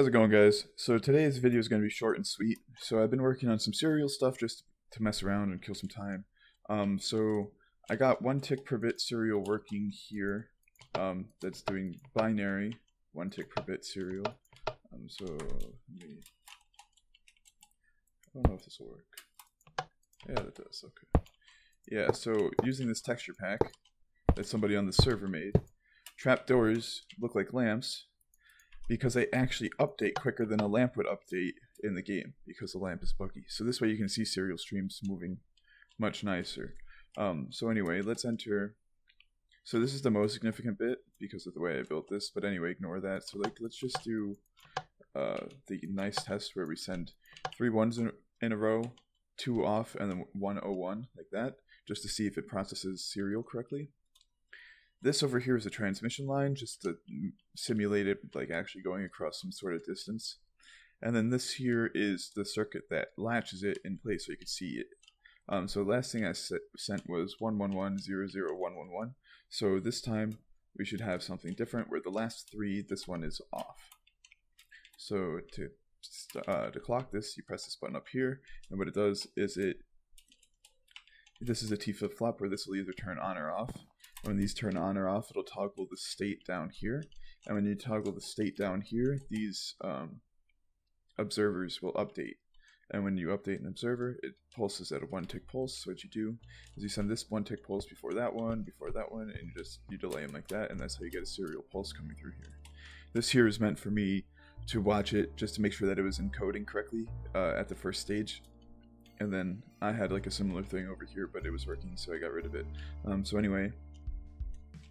How's it going guys? So today's video is going to be short and sweet. So I've been working on some serial stuff just to mess around and kill some time. Um, so I got one tick per bit serial working here um, that's doing binary one tick per bit serial. Um, so me, I don't know if this will work. Yeah, that does. Okay. Yeah, so using this texture pack that somebody on the server made, trapdoors look like lamps because they actually update quicker than a lamp would update in the game because the lamp is buggy. So this way you can see serial streams moving much nicer. Um, so anyway, let's enter. So this is the most significant bit because of the way I built this, but anyway, ignore that. So like, let's just do uh, the nice test where we send three ones in, in a row, two off, and then one o one like that, just to see if it processes serial correctly. This over here is a transmission line, just to simulate it like actually going across some sort of distance. And then this here is the circuit that latches it in place so you can see it. Um, so the last thing I sent was 111-00111. So this time we should have something different where the last three, this one is off. So to uh, to clock this, you press this button up here, and what it does is it, this is a T flip-flop where this will either turn on or off. When these turn on or off, it'll toggle the state down here. And when you toggle the state down here, these um, observers will update. And when you update an observer, it pulses at a one tick pulse. So what you do is you send this one tick pulse before that one, before that one, and you just you delay them like that, and that's how you get a serial pulse coming through here. This here is meant for me to watch it just to make sure that it was encoding correctly uh, at the first stage. And then I had like a similar thing over here, but it was working, so I got rid of it. Um, so anyway,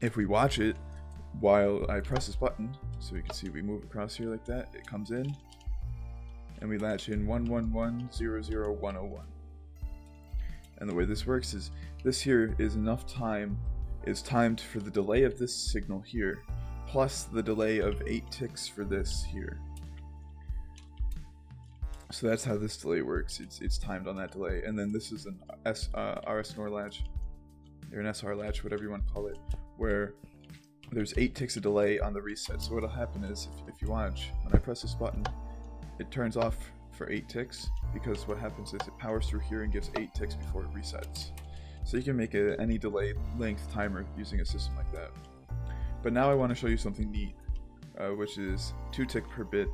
if we watch it while I press this button, so you can see we move across here like that, it comes in, and we latch in 111-00101. And the way this works is, this here is enough time, is timed for the delay of this signal here, plus the delay of 8 ticks for this here. So that's how this delay works, it's, it's timed on that delay, and then this is an S, uh, RS NOR latch, or an SR latch, whatever you want to call it, where there's eight ticks of delay on the reset. So what'll happen is, if, if you watch, when I press this button, it turns off for eight ticks because what happens is it powers through here and gives eight ticks before it resets. So you can make a, any delay length timer using a system like that. But now I want to show you something neat, uh, which is two tick per bit,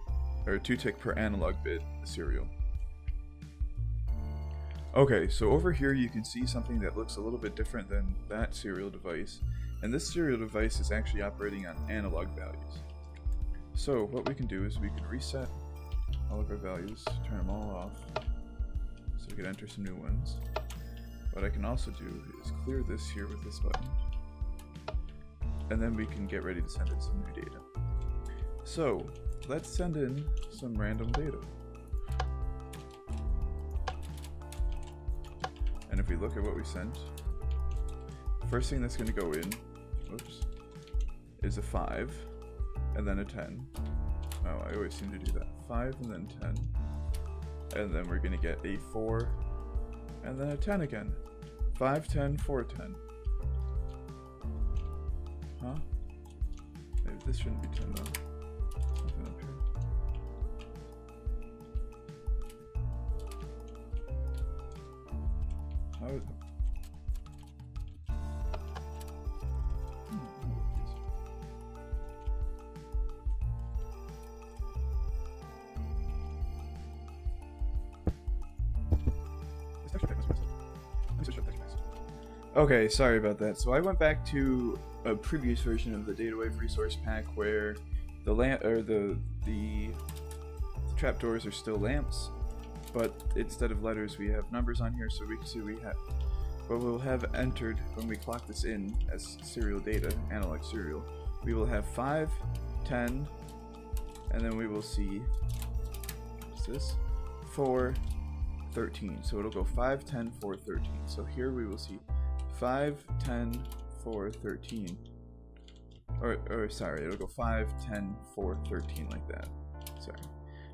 or two tick per analog bit serial. Okay, so over here you can see something that looks a little bit different than that serial device, and this serial device is actually operating on analog values. So what we can do is we can reset all of our values, turn them all off, so we can enter some new ones. What I can also do is clear this here with this button, and then we can get ready to send in some new data. So let's send in some random data. If we look at what we sent, first thing that's going to go in, oops, is a 5, and then a 10. Oh, I always seem to do that. 5 and then 10. And then we're going to get a 4, and then a 10 again. 5, 10, 4, 10. Huh? Maybe this shouldn't be 10 though. Okay, sorry about that. So I went back to a previous version of the DataWave resource pack where the lamp or the the trapdoors are still lamps, but instead of letters we have numbers on here, so we can see we have what we'll have entered when we clock this in as serial data, analog serial. We will have 5, 10, and then we will see what's this? 4, 13. So it'll go 5, 10, 4, 13. So here we will see 5, 10, 4, 13. Or, or sorry, it'll go 5, 10, 4, 13 like that. Sorry.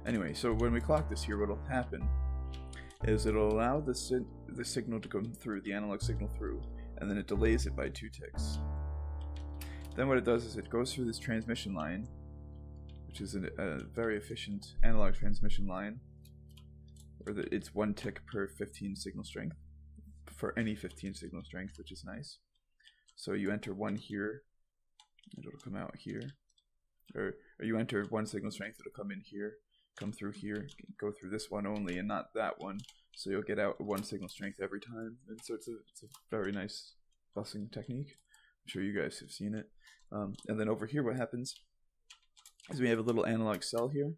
Anyway, so when we clock this here, what'll happen is it'll allow the, the signal to come through, the analog signal through, and then it delays it by two ticks. Then what it does is it goes through this transmission line, which is an, a very efficient analog transmission line, where the, it's one tick per 15 signal strength for any 15 signal strength, which is nice. So you enter one here, it'll come out here, or, or you enter one signal strength, it'll come in here, come through here, go through this one only, and not that one. So you'll get out one signal strength every time, and so it's a it's a very nice busing technique. I'm sure you guys have seen it. Um, and then over here, what happens is we have a little analog cell here,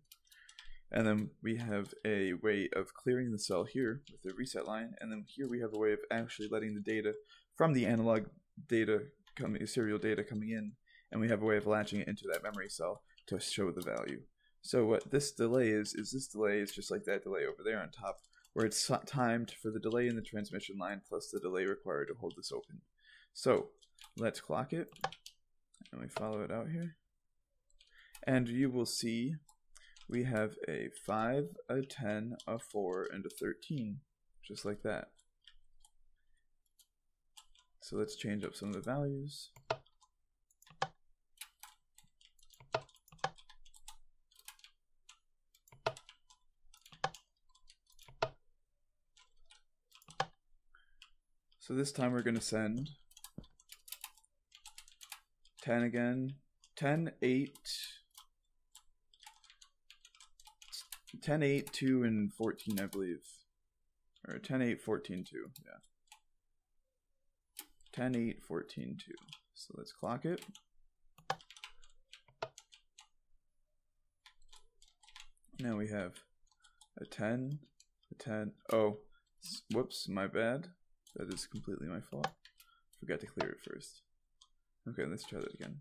and then we have a way of clearing the cell here with the reset line, and then here we have a way of actually letting the data from the analog data coming, serial data coming in, and we have a way of latching it into that memory cell to show the value. So what this delay is, is this delay is just like that delay over there on top, where it's timed for the delay in the transmission line plus the delay required to hold this open. So let's clock it, and we follow it out here. And you will see we have a 5, a 10, a 4, and a 13, just like that. So let's change up some of the values. So this time we're going to send 10 again, 10, 8, 10, 8, 2, and 14, I believe. Or 10, 8, 14, 2, yeah. 10, 8, 14, 2. So let's clock it. Now we have a 10, a 10, oh, whoops, my bad. That is completely my fault. Forgot to clear it first. Okay, let's try that again.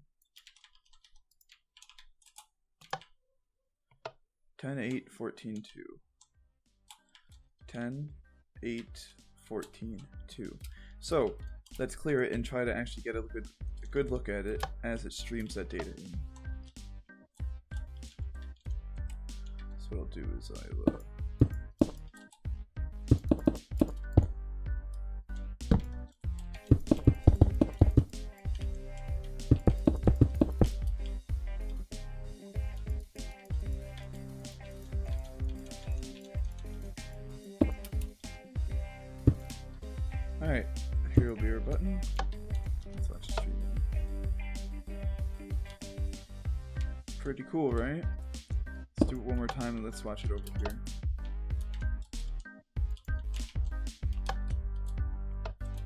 10, 8, 14, 2. 10, 8, 14, 2. So, let's clear it and try to actually get a good, a good look at it as it streams that data in. So what I'll do is I'll uh, here will be our button. Stream. Pretty cool, right? Let's do it one more time and let's watch it over here.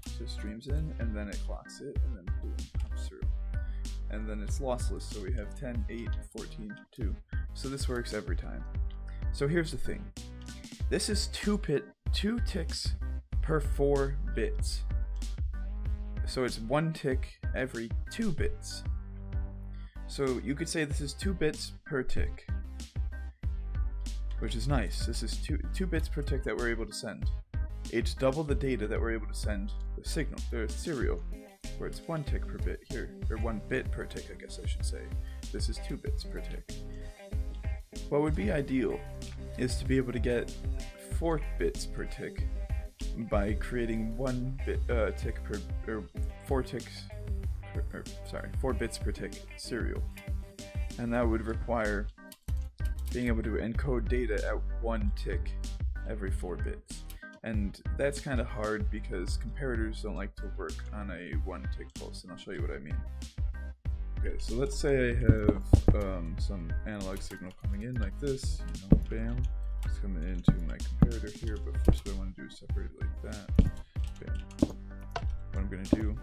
So it streams in and then it clocks it and then boom, comes through. And then it's lossless, so we have 10, 8, 14, 2. So this works every time. So here's the thing. This is two pit two ticks per four bits. So it's one tick every two bits. So you could say this is two bits per tick, which is nice. This is two, two bits per tick that we're able to send. It's double the data that we're able to send the signal, the serial, where it's one tick per bit here, or one bit per tick, I guess I should say. This is two bits per tick. What would be ideal is to be able to get four bits per tick by creating one bit uh, tick per or four ticks per, or, sorry four bits per tick serial and that would require being able to encode data at one tick every four bits and that's kind of hard because comparators don't like to work on a one tick pulse and I'll show you what I mean okay so let's say I have um, some analog signal coming in like this you know bam it's coming into my comparator here, but first what I want to do is separate it like that. Bam. What I'm going to do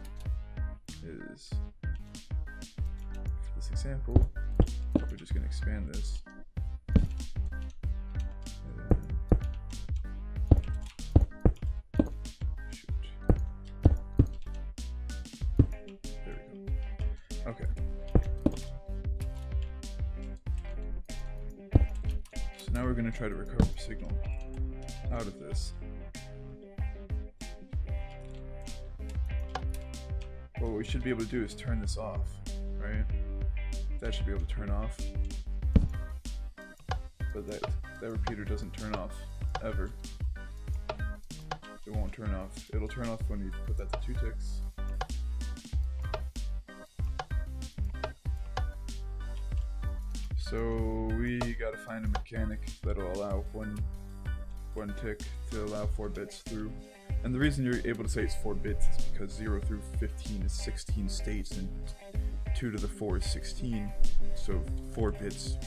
is, for this example, we're just going to expand this. There we go. Okay. So now we're going to try to recover signal out of this. What we should be able to do is turn this off, right? That should be able to turn off. But that, that repeater doesn't turn off, ever. It won't turn off. It'll turn off when you put that to two ticks. So we gotta find a mechanic that'll allow one one tick to allow four bits through. And the reason you're able to say it's four bits is because zero through fifteen is sixteen states and two to the four is sixteen. So four bits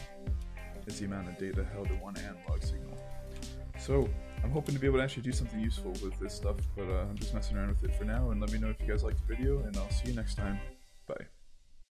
is the amount of data held in one analog signal. So I'm hoping to be able to actually do something useful with this stuff, but uh, I'm just messing around with it for now. And let me know if you guys liked the video, and I'll see you next time. Bye.